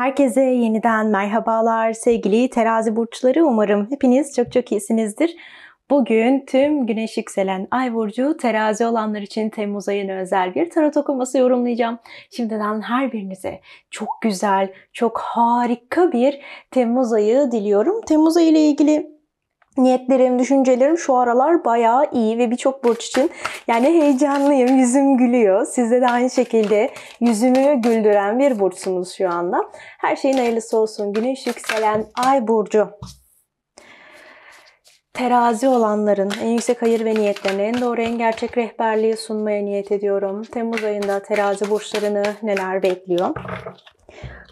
Herkese yeniden merhabalar sevgili terazi burçları. Umarım hepiniz çok çok iyisinizdir. Bugün tüm güneş yükselen ay burcu terazi olanlar için Temmuz ayına özel bir tarot okuması yorumlayacağım. Şimdiden her birinize çok güzel, çok harika bir Temmuz ayı diliyorum. Temmuz ayı ile ilgili niyetlerim, düşüncelerim şu aralar bayağı iyi ve birçok burç için yani heyecanlıyım, yüzüm gülüyor. Sizde de aynı şekilde yüzümü güldüren bir burçsunuz şu anda. Her şeyin hayırlısı olsun. Güneş yükselen ay burcu. Terazi olanların en yüksek hayır ve niyetlerine en doğru en gerçek rehberliği sunmaya niyet ediyorum. Temmuz ayında terazi burçlarını neler bekliyor?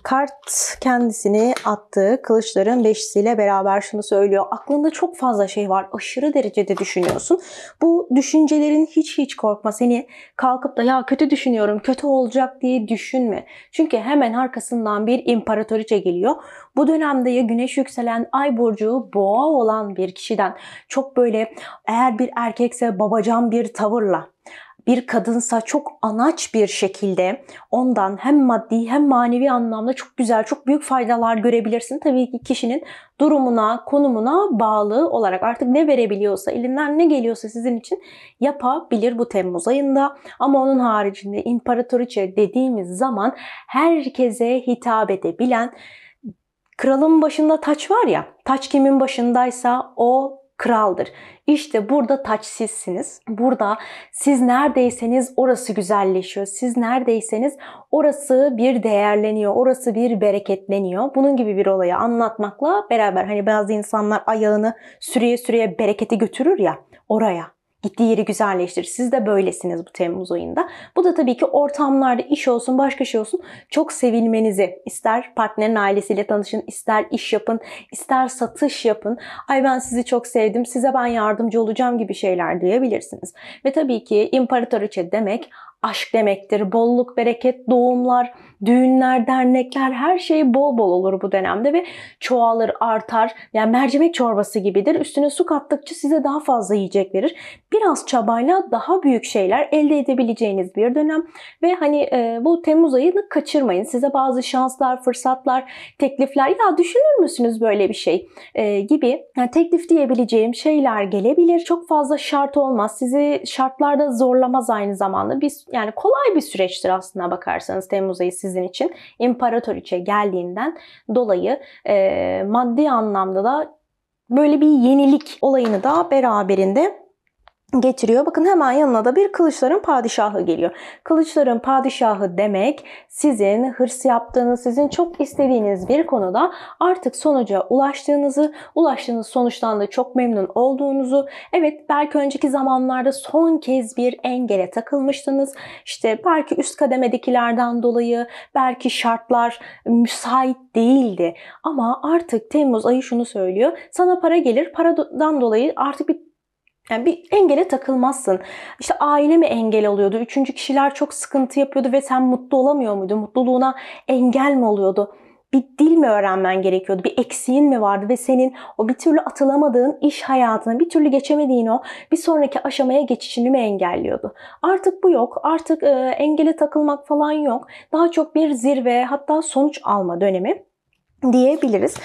Kart kendisini attığı kılıçların beşisiyle beraber şunu söylüyor. Aklında çok fazla şey var. Aşırı derecede düşünüyorsun. Bu düşüncelerin hiç hiç korkma. Seni kalkıp da ya kötü düşünüyorum, kötü olacak diye düşünme. Çünkü hemen arkasından bir imparatoriçe geliyor. Bu dönemde ya güneş yükselen ay burcu boğa olan bir kişiden çok böyle eğer bir erkekse babacan bir tavırla bir kadınsa çok anaç bir şekilde ondan hem maddi hem manevi anlamda çok güzel, çok büyük faydalar görebilirsin. Tabii ki kişinin durumuna, konumuna bağlı olarak artık ne verebiliyorsa, elinden ne geliyorsa sizin için yapabilir bu Temmuz ayında. Ama onun haricinde imparatoriçe dediğimiz zaman herkese hitap edebilen kralın başında taç var ya, taç kimin başındaysa o kraldır. İşte burada taç sizsiniz. Burada siz neredeyseniz orası güzelleşiyor. Siz neredeyseniz orası bir değerleniyor. Orası bir bereketleniyor. Bunun gibi bir olayı anlatmakla beraber hani bazı insanlar ayağını süreye süreye bereketi götürür ya oraya gittiği yeri güzelleştirir. Siz de böylesiniz bu Temmuz ayında. Bu da tabii ki ortamlarda iş olsun, başka şey olsun çok sevilmenizi ister partnerin ailesiyle tanışın, ister iş yapın, ister satış yapın. Ay ben sizi çok sevdim, size ben yardımcı olacağım gibi şeyler duyabilirsiniz. Ve tabii ki imparatoriçe demek aşk demektir. Bolluk, bereket, doğumlar, düğünler, dernekler her şey bol bol olur bu dönemde ve çoğalır, artar. Yani mercimek çorbası gibidir. Üstüne su kattıkça size daha fazla yiyecek verir. Biraz çabayla daha büyük şeyler elde edebileceğiniz bir dönem ve hani e, bu Temmuz ayını kaçırmayın. Size bazı şanslar, fırsatlar, teklifler ya düşünür müsünüz böyle bir şey e, gibi yani teklif diyebileceğim şeyler gelebilir. Çok fazla şart olmaz. Sizi şartlarda zorlamaz aynı zamanda. Biz yani kolay bir süreçtir aslında bakarsanız Temmuz ayı sizin için. İmparatoriçe geldiğinden dolayı e, maddi anlamda da böyle bir yenilik olayını da beraberinde getiriyor. Bakın hemen yanına da bir kılıçların padişahı geliyor. Kılıçların padişahı demek sizin hırs yaptığınız, sizin çok istediğiniz bir konuda artık sonuca ulaştığınızı, ulaştığınız sonuçtan da çok memnun olduğunuzu, evet belki önceki zamanlarda son kez bir engele takılmıştınız. İşte belki üst kademedekilerden dolayı, belki şartlar müsait değildi. Ama artık Temmuz ayı şunu söylüyor. Sana para gelir, paradan dolayı artık bir yani bir engele takılmazsın. İşte aile mi engel oluyordu? Üçüncü kişiler çok sıkıntı yapıyordu ve sen mutlu olamıyor muydun? Mutluluğuna engel mi oluyordu? Bir dil mi öğrenmen gerekiyordu? Bir eksiğin mi vardı ve senin o bir türlü atılamadığın iş hayatına, bir türlü geçemediğin o bir sonraki aşamaya geçişini mi engelliyordu? Artık bu yok. Artık e, engele takılmak falan yok. Daha çok bir zirve hatta sonuç alma dönemi diyebiliriz.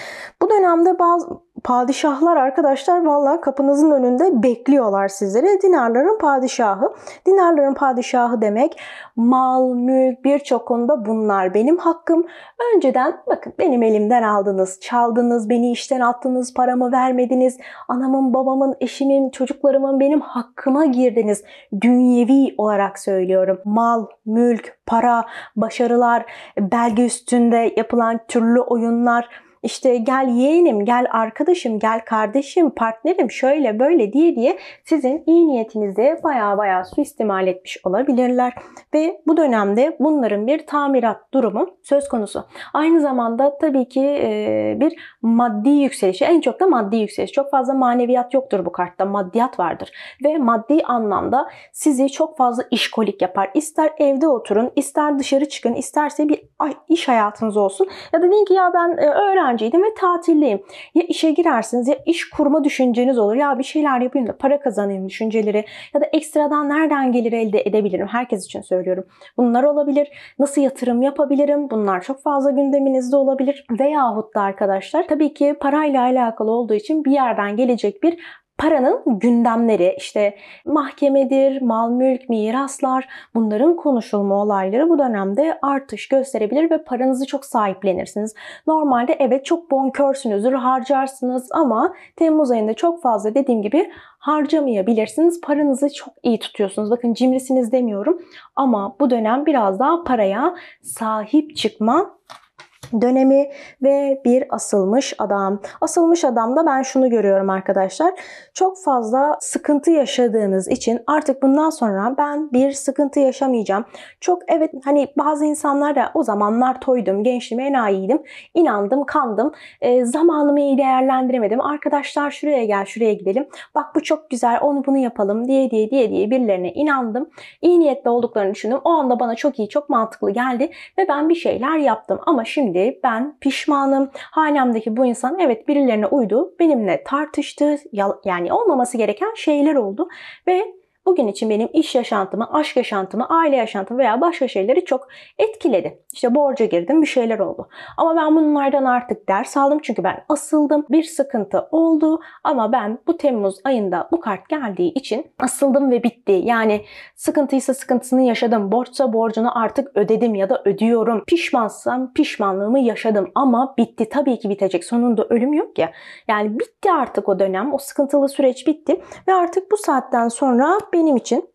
Bu dönemde bazı padişahlar arkadaşlar vallahi kapınızın önünde bekliyorlar sizleri. Dinarların padişahı. Dinarların padişahı demek mal, mülk birçok konuda bunlar benim hakkım. Önceden bakın benim elimden aldınız, çaldınız, beni işten attınız, paramı vermediniz. Anamın, babamın, eşimin, çocuklarımın benim hakkıma girdiniz. Dünyevi olarak söylüyorum. Mal, mülk, para, başarılar, belge üstünde yapılan türlü oyunlar, işte gel yeğenim, gel arkadaşım, gel kardeşim, partnerim şöyle böyle diye diye sizin iyi niyetinizi baya baya suistimal etmiş olabilirler. Ve bu dönemde bunların bir tamirat durumu söz konusu. Aynı zamanda tabii ki bir maddi yükselişi, en çok da maddi yükseliş. Çok fazla maneviyat yoktur bu kartta, maddiyat vardır. Ve maddi anlamda sizi çok fazla işkolik yapar. İster evde oturun, ister dışarı çıkın, isterse bir iş hayatınız olsun. Ya da deyin ki ya ben öğrenci öğrenciydim ve tatildeyim. Ya işe girersiniz ya iş kurma düşünceniz olur. Ya bir şeyler yapayım da para kazanayım düşünceleri ya da ekstradan nereden gelir elde edebilirim? Herkes için söylüyorum. Bunlar olabilir. Nasıl yatırım yapabilirim? Bunlar çok fazla gündeminizde olabilir. Veyahut da arkadaşlar tabii ki parayla alakalı olduğu için bir yerden gelecek bir paranın gündemleri işte mahkemedir, mal mülk, miraslar bunların konuşulma olayları bu dönemde artış gösterebilir ve paranızı çok sahiplenirsiniz. Normalde evet çok bonkörsünüzdür, harcarsınız ama Temmuz ayında çok fazla dediğim gibi harcamayabilirsiniz. Paranızı çok iyi tutuyorsunuz. Bakın cimrisiniz demiyorum ama bu dönem biraz daha paraya sahip çıkma dönemi ve bir asılmış adam. Asılmış adamda ben şunu görüyorum arkadaşlar. Çok fazla sıkıntı yaşadığınız için artık bundan sonra ben bir sıkıntı yaşamayacağım. Çok evet hani bazı insanlar da o zamanlar toydum, gençliğim, enayiydim. inandım, kandım. E, zamanımı iyi değerlendiremedim. Arkadaşlar şuraya gel, şuraya gidelim. Bak bu çok güzel, onu bunu yapalım diye diye diye diye birilerine inandım. İyi niyetli olduklarını düşündüm. O anda bana çok iyi, çok mantıklı geldi ve ben bir şeyler yaptım. Ama şimdi ben pişmanım. Hanemdeki bu insan evet birilerine uydu. Benimle tartıştı. Yani olmaması gereken şeyler oldu. Ve bugün için benim iş yaşantımı, aşk yaşantımı, aile yaşantımı veya başka şeyleri çok etkiledi. İşte borca girdim bir şeyler oldu. Ama ben bunlardan artık ders aldım çünkü ben asıldım. Bir sıkıntı oldu ama ben bu Temmuz ayında bu kart geldiği için asıldım ve bitti. Yani sıkıntıysa sıkıntısını yaşadım. Borçsa borcunu artık ödedim ya da ödüyorum. Pişmansam pişmanlığımı yaşadım ama bitti. Tabii ki bitecek. Sonunda ölüm yok ya. Yani bitti artık o dönem. O sıkıntılı süreç bitti ve artık bu saatten sonra benim için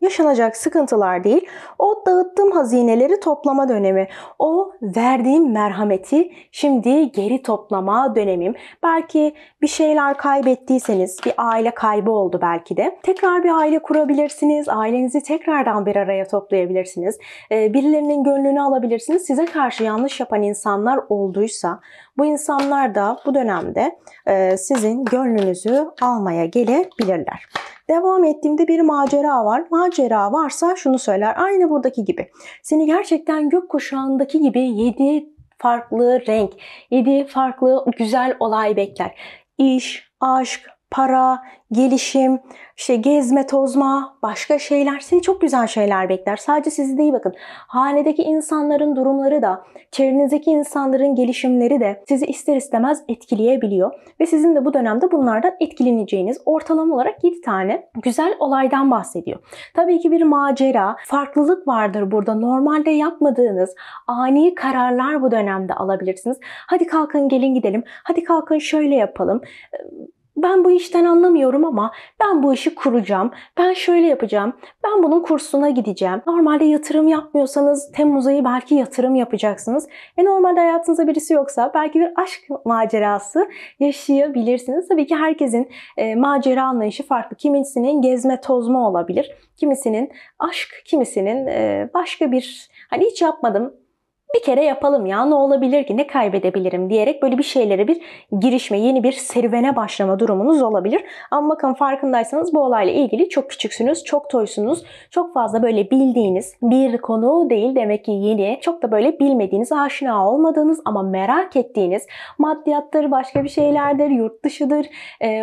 yaşanacak sıkıntılar değil, o dağıttığım hazineleri toplama dönemi, o verdiğim merhameti şimdi geri toplama dönemim. Belki bir şeyler kaybettiyseniz, bir aile kaybı oldu belki de. Tekrar bir aile kurabilirsiniz, ailenizi tekrardan bir araya toplayabilirsiniz. Ee, birilerinin gönlünü alabilirsiniz. Size karşı yanlış yapan insanlar olduysa, bu insanlar da bu dönemde e, sizin gönlünüzü almaya gelebilirler. Devam ettiğimde bir macera var. Macera varsa şunu söyler. Aynı buradaki gibi. Seni gerçekten gökkuşağındaki gibi yedi farklı renk, yedi farklı güzel olay bekler. İş, aşk, para, gelişim, işte gezme, tozma, başka şeyler seni çok güzel şeyler bekler. Sadece sizi değil bakın. Hanedeki insanların durumları da, çevrenizdeki insanların gelişimleri de sizi ister istemez etkileyebiliyor. Ve sizin de bu dönemde bunlardan etkileneceğiniz ortalama olarak 7 tane güzel olaydan bahsediyor. Tabii ki bir macera, farklılık vardır burada. Normalde yapmadığınız ani kararlar bu dönemde alabilirsiniz. Hadi kalkın gelin gidelim. Hadi kalkın şöyle yapalım ben bu işten anlamıyorum ama ben bu işi kuracağım. Ben şöyle yapacağım. Ben bunun kursuna gideceğim. Normalde yatırım yapmıyorsanız Temmuz ayı belki yatırım yapacaksınız. E normalde hayatınızda birisi yoksa belki bir aşk macerası yaşayabilirsiniz. Tabii ki herkesin e, macera anlayışı farklı. Kimisinin gezme tozma olabilir. Kimisinin aşk, kimisinin e, başka bir hani hiç yapmadım bir kere yapalım ya ne olabilir ki ne kaybedebilirim diyerek böyle bir şeylere bir girişme, yeni bir serüvene başlama durumunuz olabilir. Ama bakın farkındaysanız bu olayla ilgili çok küçüksünüz, çok toysunuz, çok fazla böyle bildiğiniz bir konu değil demek ki yeni, çok da böyle bilmediğiniz, aşina olmadığınız ama merak ettiğiniz maddiyattır, başka bir şeylerdir, yurt dışıdır.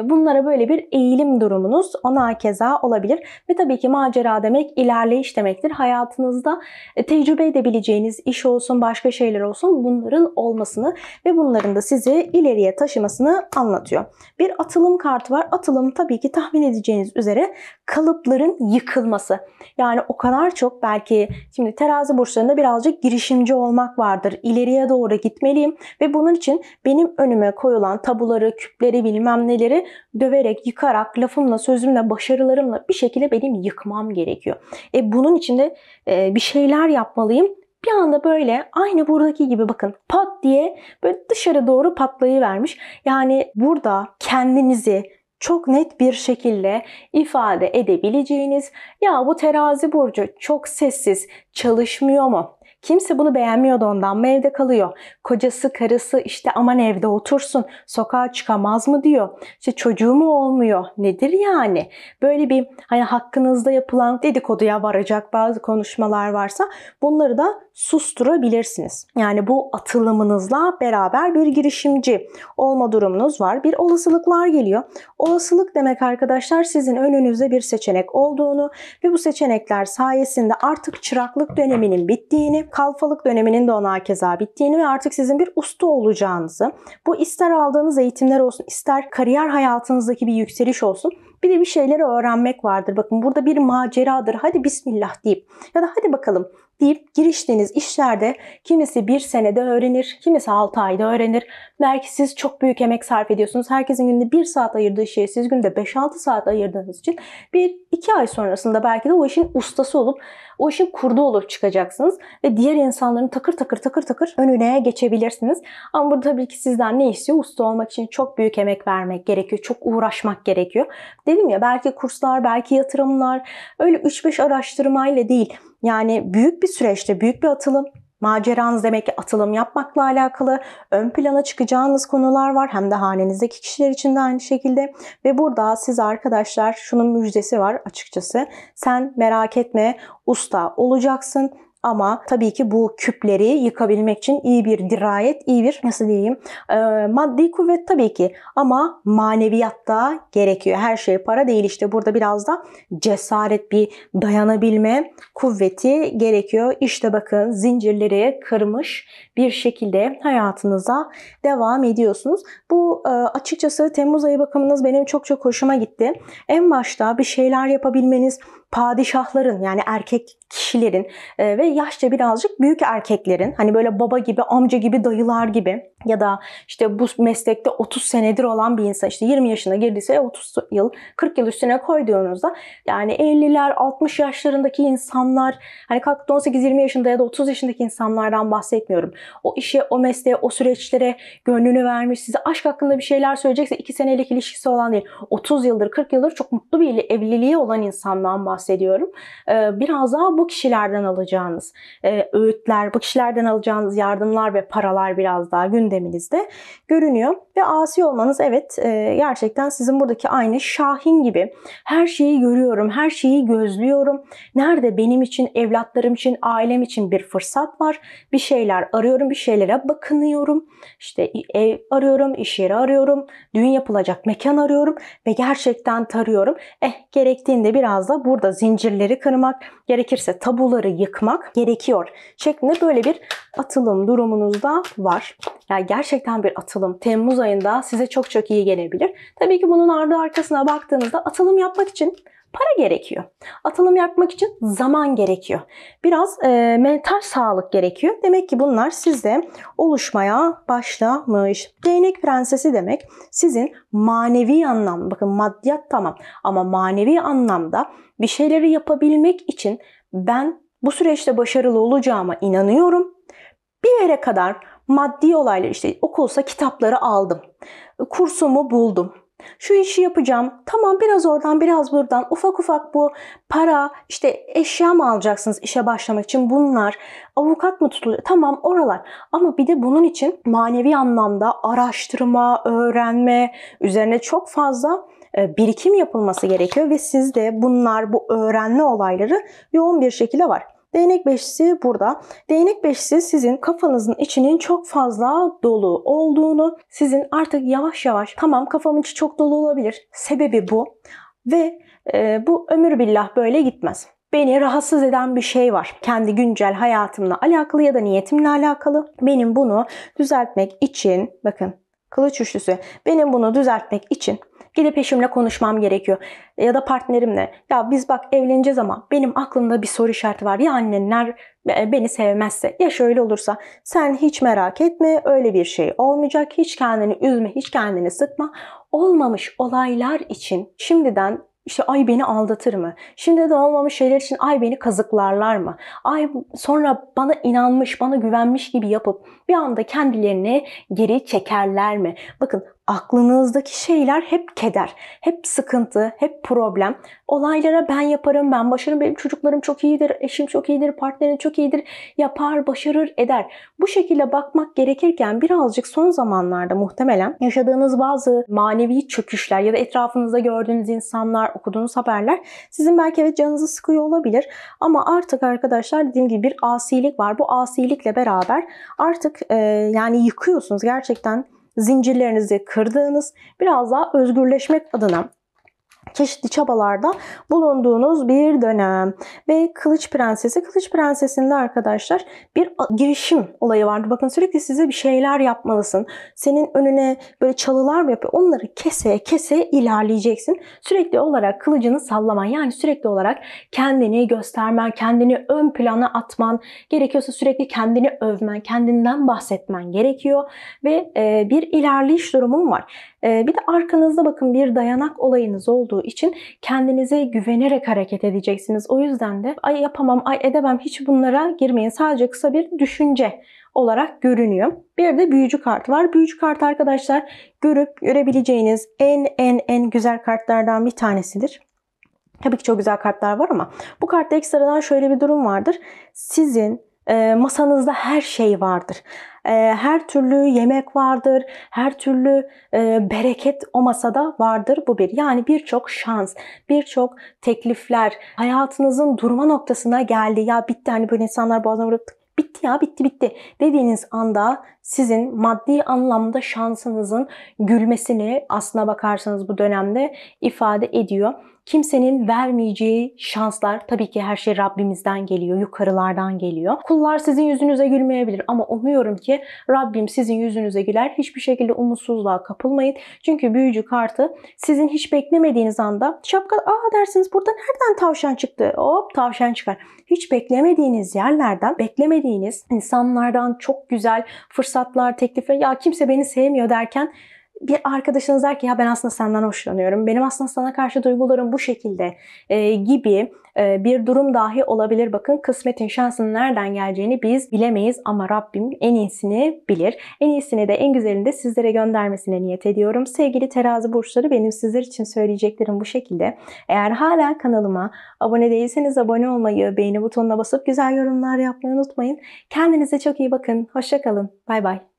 Bunlara böyle bir eğilim durumunuz ona keza olabilir. Ve tabii ki macera demek ilerleyiş demektir. Hayatınızda tecrübe edebileceğiniz iş olsun, olsun, başka şeyler olsun bunların olmasını ve bunların da sizi ileriye taşımasını anlatıyor. Bir atılım kartı var. Atılım tabii ki tahmin edeceğiniz üzere kalıpların yıkılması. Yani o kadar çok belki şimdi terazi burçlarında birazcık girişimci olmak vardır. İleriye doğru gitmeliyim ve bunun için benim önüme koyulan tabuları, küpleri bilmem neleri döverek, yıkarak, lafımla, sözümle, başarılarımla bir şekilde benim yıkmam gerekiyor. E bunun için de e, bir şeyler yapmalıyım bir anda böyle aynı buradaki gibi bakın pat diye böyle dışarı doğru patlayıvermiş. Yani burada kendinizi çok net bir şekilde ifade edebileceğiniz ya bu terazi burcu çok sessiz çalışmıyor mu? Kimse bunu beğenmiyordu ondan mı evde kalıyor? Kocası, karısı işte aman evde otursun, sokağa çıkamaz mı diyor. İşte çocuğu mu olmuyor? Nedir yani? Böyle bir hani hakkınızda yapılan dedikoduya varacak bazı konuşmalar varsa bunları da susturabilirsiniz. Yani bu atılımınızla beraber bir girişimci olma durumunuz var. Bir olasılıklar geliyor. Olasılık demek arkadaşlar sizin önünüzde bir seçenek olduğunu ve bu seçenekler sayesinde artık çıraklık döneminin bittiğini, kalfalık döneminin de ona keza bittiğini ve artık sizin bir usta olacağınızı, bu ister aldığınız eğitimler olsun, ister kariyer hayatınızdaki bir yükseliş olsun, bir de bir şeyleri öğrenmek vardır. Bakın burada bir maceradır. Hadi bismillah deyip ya da hadi bakalım deyip giriştiğiniz işlerde kimisi bir senede öğrenir, kimisi 6 ayda öğrenir. Belki siz çok büyük emek sarf ediyorsunuz. Herkesin günde 1 saat ayırdığı şeye siz günde 5-6 saat ayırdığınız için bir iki ay sonrasında belki de o işin ustası olup o işin kurdu olup çıkacaksınız ve diğer insanların takır takır takır takır önüne geçebilirsiniz. Ama burada tabii ki sizden ne istiyor? Usta olmak için çok büyük emek vermek gerekiyor. Çok uğraşmak gerekiyor. Dedim ya belki kurslar, belki yatırımlar öyle 3-5 araştırmayla değil. Yani büyük bir süreçte, büyük bir atılım Maceranız demek ki atılım yapmakla alakalı ön plana çıkacağınız konular var. Hem de hanenizdeki kişiler için de aynı şekilde. Ve burada siz arkadaşlar şunun müjdesi var açıkçası. Sen merak etme usta olacaksın ama tabii ki bu küpleri yıkabilmek için iyi bir dirayet, iyi bir nasıl diyeyim e, maddi kuvvet tabii ki ama maneviyat da gerekiyor. Her şey para değil işte burada biraz da cesaret bir dayanabilme kuvveti gerekiyor. İşte bakın zincirleri kırmış bir şekilde hayatınıza devam ediyorsunuz. Bu e, açıkçası Temmuz ayı bakımınız benim çok çok hoşuma gitti. En başta bir şeyler yapabilmeniz, padişahların yani erkek kişilerin e, ve yaşça birazcık büyük erkeklerin hani böyle baba gibi, amca gibi, dayılar gibi ya da işte bu meslekte 30 senedir olan bir insan işte 20 yaşına girdiyse 30 yıl, 40 yıl üstüne koyduğunuzda yani 50'ler, 60 yaşlarındaki insanlar hani kalkıp 18-20 yaşında ya da 30 yaşındaki insanlardan bahsetmiyorum. O işe, o mesleğe, o süreçlere gönlünü vermiş, size aşk hakkında bir şeyler söyleyecekse 2 senelik ilişkisi olan değil, 30 yıldır, 40 yıldır çok mutlu bir evliliği olan insandan bahsediyorum. Ee, biraz daha bu kişilerden alacağınız öğütler, bu kişilerden alacağınız yardımlar ve paralar biraz daha gündeminizde görünüyor. Ve asi olmanız evet gerçekten sizin buradaki aynı Şahin gibi her şeyi görüyorum, her şeyi gözlüyorum. Nerede benim için, evlatlarım için, ailem için bir fırsat var. Bir şeyler arıyorum, bir şeylere bakınıyorum. İşte ev arıyorum, iş yeri arıyorum, düğün yapılacak mekan arıyorum ve gerçekten tarıyorum. Eh gerektiğinde biraz da burada zincirleri kırmak, gerekirse tabuları yıkmak gerekiyor şeklinde böyle bir atılım durumunuzda var. Yani gerçekten bir atılım Temmuz ayında size çok çok iyi gelebilir. Tabii ki bunun ardı arkasına baktığınızda atılım yapmak için para gerekiyor. Atılım yapmak için zaman gerekiyor. Biraz e, mental sağlık gerekiyor. Demek ki bunlar sizde oluşmaya başlamış. Değnek prensesi demek sizin manevi anlam, bakın maddiyat tamam ama manevi anlamda bir şeyleri yapabilmek için ben bu süreçte başarılı olacağıma inanıyorum. Bir yere kadar maddi olaylar işte okulsa kitapları aldım. Kursumu buldum. Şu işi yapacağım. Tamam biraz oradan biraz buradan ufak ufak bu para işte eşya mı alacaksınız işe başlamak için bunlar. Avukat mı tutuluyor? Tamam oralar. Ama bir de bunun için manevi anlamda araştırma, öğrenme üzerine çok fazla e, birikim yapılması gerekiyor ve sizde bunlar bu öğrenme olayları yoğun bir şekilde var. Değnek beşlisi burada. Değnek beşlisi sizin kafanızın içinin çok fazla dolu olduğunu, sizin artık yavaş yavaş tamam kafamın içi çok dolu olabilir. Sebebi bu. Ve e, bu ömür billah böyle gitmez. Beni rahatsız eden bir şey var. Kendi güncel hayatımla alakalı ya da niyetimle alakalı. Benim bunu düzeltmek için bakın kılıç üçlüsü. Benim bunu düzeltmek için Gidip eşimle konuşmam gerekiyor. Ya da partnerimle. Ya biz bak evleneceğiz ama benim aklımda bir soru işareti var. Ya annenler beni sevmezse ya şöyle olursa sen hiç merak etme öyle bir şey olmayacak. Hiç kendini üzme, hiç kendini sıkma. Olmamış olaylar için şimdiden işte ay beni aldatır mı? Şimdi de olmamış şeyler için ay beni kazıklarlar mı? Ay sonra bana inanmış, bana güvenmiş gibi yapıp bir anda kendilerini geri çekerler mi? Bakın aklınızdaki şeyler hep keder, hep sıkıntı, hep problem. Olaylara ben yaparım, ben başarırım, benim çocuklarım çok iyidir, eşim çok iyidir, partnerim çok iyidir, yapar, başarır, eder. Bu şekilde bakmak gerekirken birazcık son zamanlarda muhtemelen yaşadığınız bazı manevi çöküşler ya da etrafınızda gördüğünüz insanlar, okuduğunuz haberler sizin belki evet canınızı sıkıyor olabilir. Ama artık arkadaşlar dediğim gibi bir asilik var. Bu asilikle beraber artık e, yani yıkıyorsunuz gerçekten zincirlerinizi kırdığınız, biraz daha özgürleşmek adına çeşitli çabalarda bulunduğunuz bir dönem. Ve Kılıç Prensesi, Kılıç Prensesi'nde arkadaşlar bir girişim olayı vardı. Bakın sürekli size bir şeyler yapmalısın. Senin önüne böyle çalılar mı yapıyor? Onları kese kese ilerleyeceksin. Sürekli olarak kılıcını sallaman yani sürekli olarak kendini göstermen, kendini ön plana atman, gerekiyorsa sürekli kendini övmen, kendinden bahsetmen gerekiyor. Ve bir ilerleyiş durumun var. Bir de arkanızda bakın bir dayanak olayınız olduğu için kendinize güvenerek hareket edeceksiniz. O yüzden de ay yapamam, ay edemem hiç bunlara girmeyin. Sadece kısa bir düşünce olarak görünüyor. Bir de büyücü kart var. Büyücü kart arkadaşlar görüp görebileceğiniz en en en güzel kartlardan bir tanesidir. Tabii ki çok güzel kartlar var ama bu kartta ekstradan şöyle bir durum vardır. Sizin masanızda her şey vardır. Her türlü yemek vardır, her türlü bereket o masada vardır. Bu bir. Yani birçok şans, birçok teklifler, hayatınızın durma noktasına geldi. Ya bitti hani böyle insanlar boğazına vurup bitti ya bitti bitti dediğiniz anda sizin maddi anlamda şansınızın gülmesini aslına bakarsanız bu dönemde ifade ediyor. Kimsenin vermeyeceği şanslar tabii ki her şey Rabbimizden geliyor, yukarılardan geliyor. Kullar sizin yüzünüze gülmeyebilir ama umuyorum ki Rabbim sizin yüzünüze güler. Hiçbir şekilde umutsuzluğa kapılmayın. Çünkü büyücü kartı sizin hiç beklemediğiniz anda şapka aa dersiniz burada nereden tavşan çıktı? Hop tavşan çıkar. Hiç beklemediğiniz yerlerden, beklemediğiniz insanlardan çok güzel fırsatlar, teklifler ya kimse beni sevmiyor derken bir arkadaşınız der ki ya ben aslında senden hoşlanıyorum. Benim aslında sana karşı duygularım bu şekilde e, gibi e, bir durum dahi olabilir. Bakın kısmetin şansının nereden geleceğini biz bilemeyiz ama Rabbim en iyisini bilir. En iyisini de en güzelini de sizlere göndermesine niyet ediyorum. Sevgili terazi burçları benim sizler için söyleyeceklerim bu şekilde. Eğer hala kanalıma abone değilseniz abone olmayı, beğeni butonuna basıp güzel yorumlar yapmayı unutmayın. Kendinize çok iyi bakın. Hoşçakalın. Bay bay.